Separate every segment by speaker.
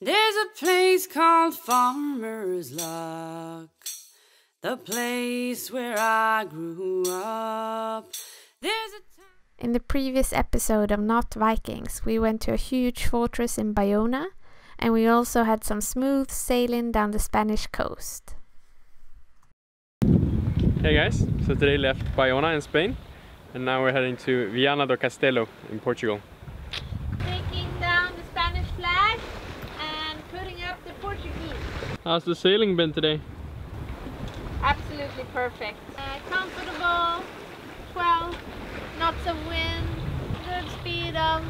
Speaker 1: There's a place called Farmer's Luck, the place where I grew up. There's a
Speaker 2: In the previous episode of Knot Vikings, we went to a huge fortress in Bayona, and we also had some smooth sailing down the Spanish coast.
Speaker 3: Hey guys, so today left Bayona in Spain and now we're heading to Viana do Castelo in Portugal. How's the sailing been today?
Speaker 2: Absolutely perfect. Uh, comfortable, 12 knots of wind, good speed of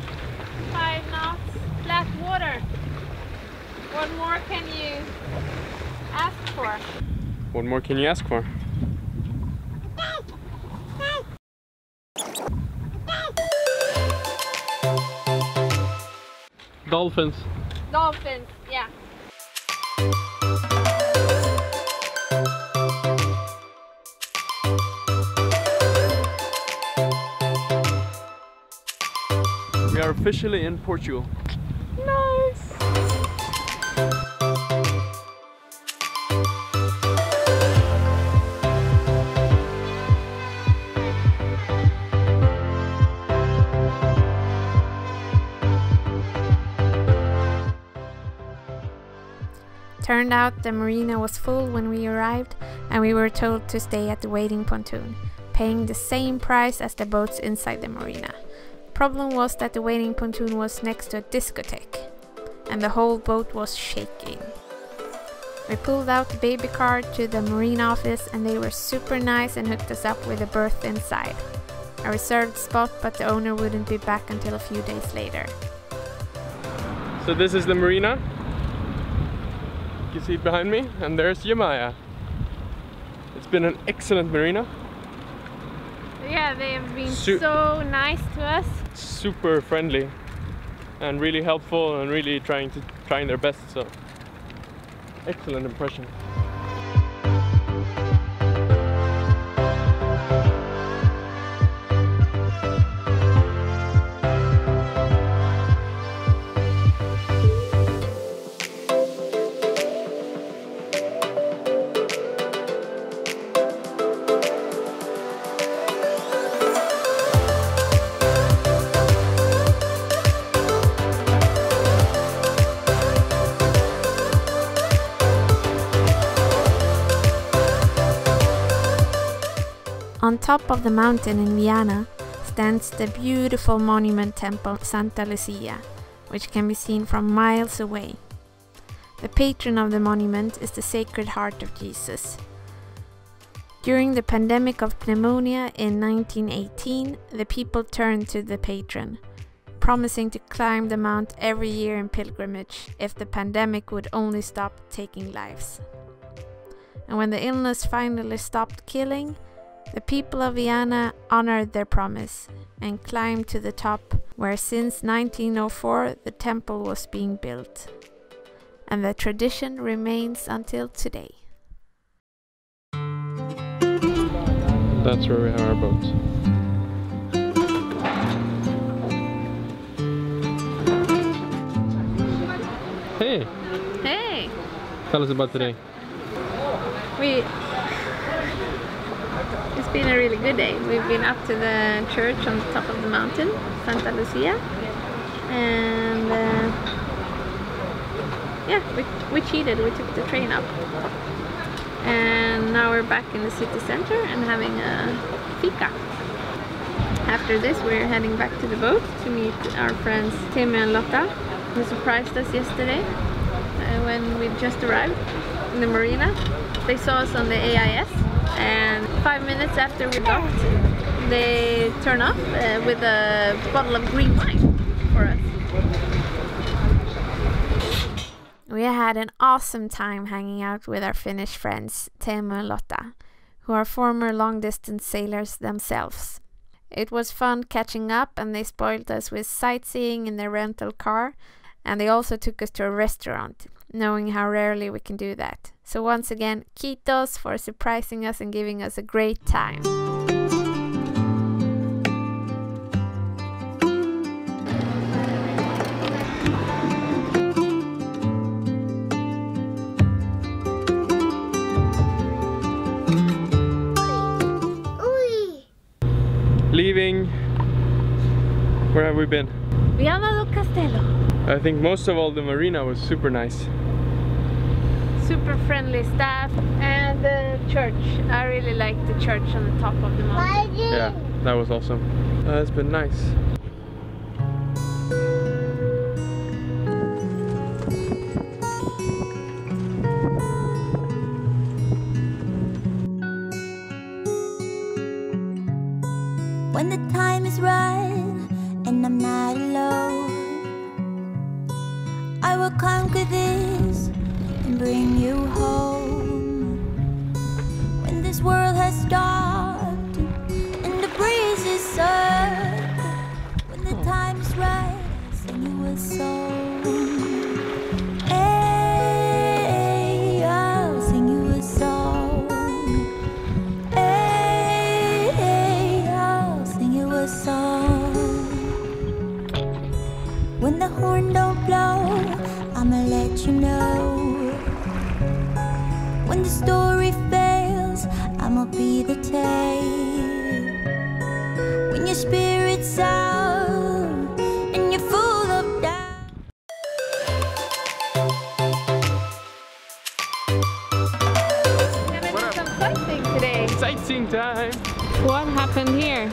Speaker 2: 5 knots, flat water. What more can you ask for?
Speaker 3: What more can you ask for? Dolphins.
Speaker 2: Dolphins, yeah.
Speaker 3: We are officially in Portugal.
Speaker 2: Nice! Turned out the marina was full when we arrived, and we were told to stay at the waiting pontoon, paying the same price as the boats inside the marina. The problem was that the waiting pontoon was next to a discotheque, and the whole boat was shaking. We pulled out the baby car to the marine office, and they were super nice and hooked us up with a berth inside. A reserved spot, but the owner wouldn't be back until a few days later.
Speaker 3: So this is the marina. You can see it behind me and there's Yemaya. It's been an excellent marina.
Speaker 2: Yeah, they have been
Speaker 3: Su-
Speaker 2: so nice to us.
Speaker 3: Super friendly and really helpful and really trying to trying their best so excellent impression.
Speaker 2: On top of the mountain in Viana stands the beautiful monument temple Santa Luzia, which can be seen from miles away. The patron of the monument is the Sacred Heart of Jesus. During the pandemic of pneumonia in 1918, the people turned to the patron, promising to climb the mount every year in pilgrimage if the pandemic would only stop taking lives. And when the illness finally stopped killing, the people of Viana honored their promise and climbed to the top, where since 1904 the temple was being built. And the tradition remains until today.
Speaker 3: That's where we have our boat. Hey,
Speaker 2: Hey!
Speaker 3: tell us about today.
Speaker 2: We It's been a really good day. We've been up to the church on the top of the mountain, Santa Luzia. And uh, yeah, we, we cheated. We took the train up. And now we're back in the city center and having a fika. After this, we're heading back to the boat to meet our friends Tim and Lotta, who surprised us yesterday uh, when we just arrived in the marina. They saw us on the AIS, and five minutes after we docked, they turn up uh, with a bottle of green wine for us. We had an awesome time hanging out with our Finnish friends Teemu and Lotta, who are former long distance sailors themselves. It was fun catching up, and they spoiled us with sightseeing in their rental car, and they also took us to a restaurant, knowing how rarely we can do that. So once again, Kiitos for surprising us and giving us a great time.
Speaker 3: Leaving. Where have we been?
Speaker 2: Viana do Castelo.
Speaker 3: I think most of all the marina was super nice.
Speaker 2: Super friendly staff and the church. I really like the church on the top of the mountain.
Speaker 3: Yeah, that was awesome. Uh, it's been nice.
Speaker 4: When the time is right and I'm not alone, I will conquer this and bring you home. When this world has stopped and the breeze is set, when the hmm. time is right, sing you a song.
Speaker 2: Sightseeing today.
Speaker 3: Sightseeing time!
Speaker 2: What happened here?